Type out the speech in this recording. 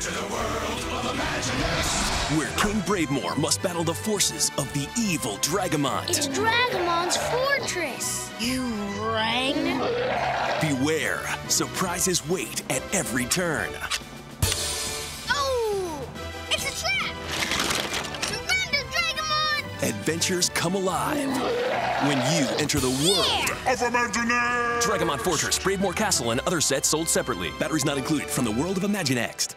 to the world of Imaginext, where King Bravemore must battle the forces of the evil Dragomont. It's Dragomont's fortress. You rang? Beware, surprises wait at every turn. Oh! It's a trap! Surrender, Dragomont! Adventures come alive when you enter the world of Imaginext! Dragomont Fortress, Bravemore Castle, and other sets sold separately. Batteries not included from the world of Imaginext.